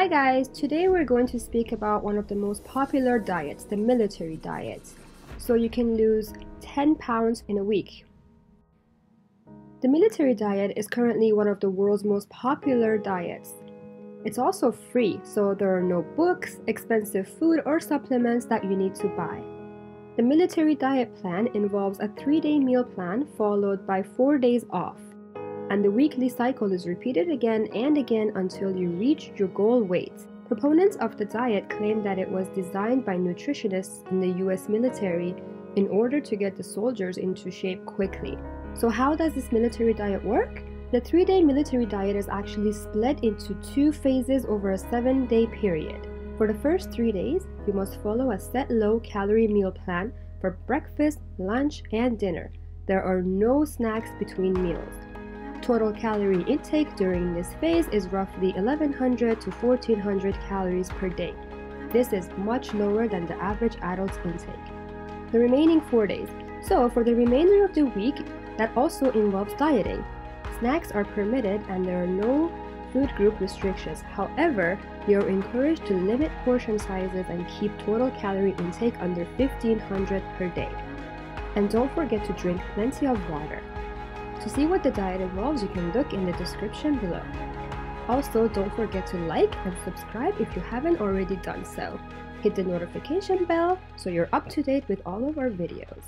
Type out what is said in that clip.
Hi guys, today we're going to speak about one of the most popular diets, the military diet. So you can lose 10 pounds in a week. The military diet is currently one of the world's most popular diets. It's also free, so there are no books, expensive food, or supplements that you need to buy. The military diet plan involves a three day meal plan followed by four days off and the weekly cycle is repeated again and again until you reach your goal weight. Proponents of the diet claim that it was designed by nutritionists in the US military in order to get the soldiers into shape quickly. So, how does this military diet work? The three day military diet is actually split into two phases over a seven day period. For the first three days, you must follow a set low calorie meal plan for breakfast, lunch, and dinner. There are no snacks between meals. Total calorie intake during this phase is roughly 1100 to 1400 calories per day. This is much lower than the average adult's intake. The remaining 4 days. So, for the remainder of the week, that also involves dieting. Snacks are permitted and there are no food group restrictions. However, you're encouraged to limit portion sizes and keep total calorie intake under 1500 per day. And don't forget to drink plenty of water. To see what the diet involves, you can look in the description below. Also, don't forget to like and subscribe if you haven't already done so. Hit the notification bell so you're up to date with all of our videos.